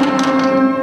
Música